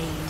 please.